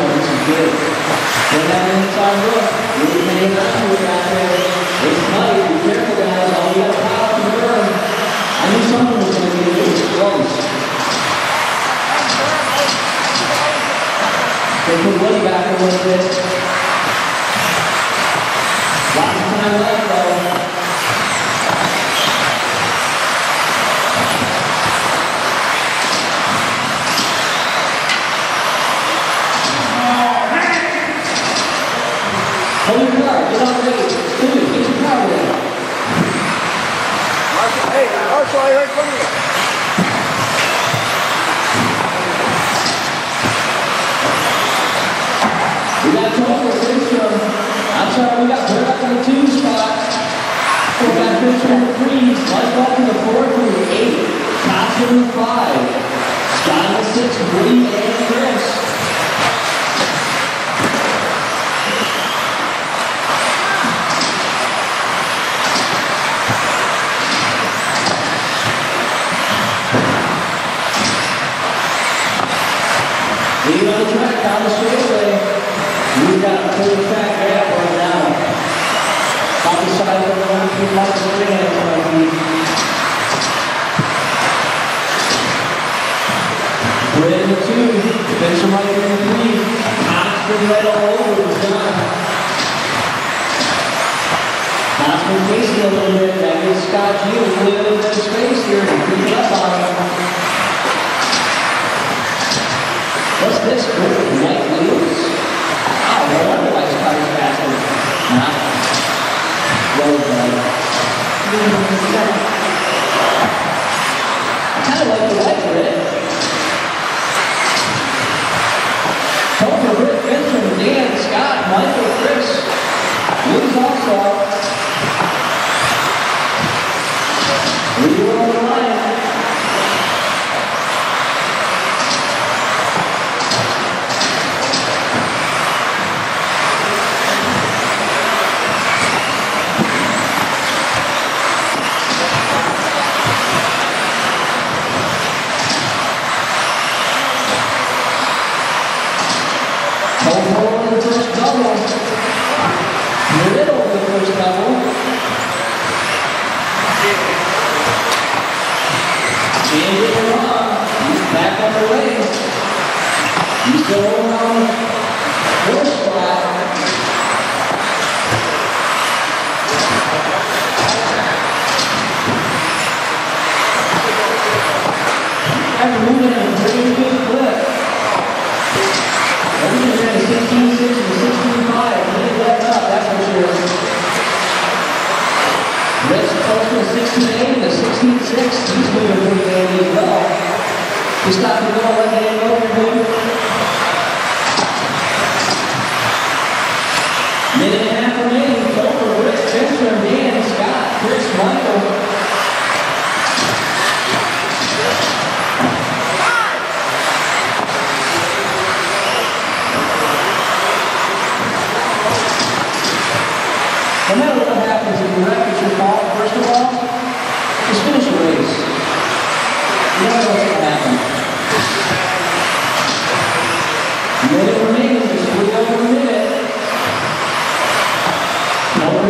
see here. I'm watching this one. This is good. Get that inside look. Really pay attention to back there. It's tight. Be careful, guys. Oh, you got to pile up the burn. I knew someone was going to get it. It's close. They put Woody back a little bit. Lots of time left, though. Hold. Get get I heard from you. We got. I'm we got two. We got three. In the four through eight. Five. Scott six. Woody and Chris. Lead on track down the straightaway. We've got a track gap right now. Top the side of the one, two, one, three, and. We're in the two. Spencer right in the three. Oscar right all over. It's done. Oscar facing a little bit. That gives Scott G a little bit of space here on him. What's this? Good white wheels? Oh, no wonder why Scott is faster. Nah. Well done. I kind of like the white red. Tony, Rick, Vincent, Dan, Scott, Michael, Chris. Lou's also out. Lou on the first double. The first double. He's back on the. He's still on are moving at a pretty good clip. Everything's at a 16 6 and 16 5. Really let up, that's for sure. Rick's close to a 16 8 and a 16 6. He's moving pretty as well. Just stop the let the end over, dude. Minute and a half remaining. Over Rick, Spencer, Dan, Scott, Chris, Michael. No matter what happens, if you wreck, it's your fault, first of all, just finish the race. You never know what's going to happen. Minute remaining, just a little over a minute. Don't ever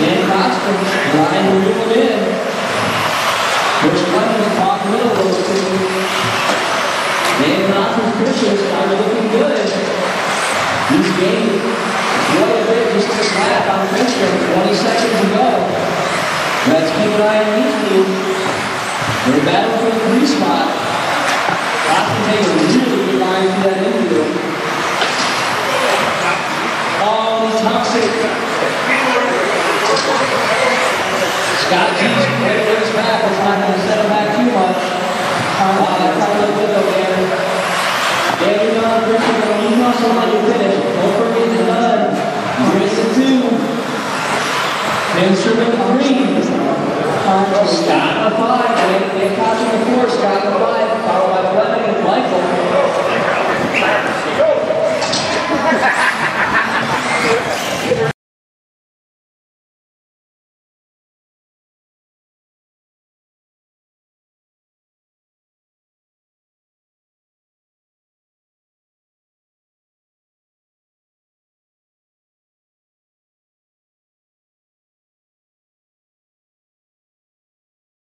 Costa, line to reel him in. Was top middle, those two. Dan Costa's Christian's kind of looking good. He's gained quite a bit just this lap on Christian, 20 seconds to go. Let's keep an eye on. They're battling for the three spot. Austin take a somebody finish. Don't forget the nine. Race two. Scott the five. They catch the four. Scott the five. Followed by the and Michael.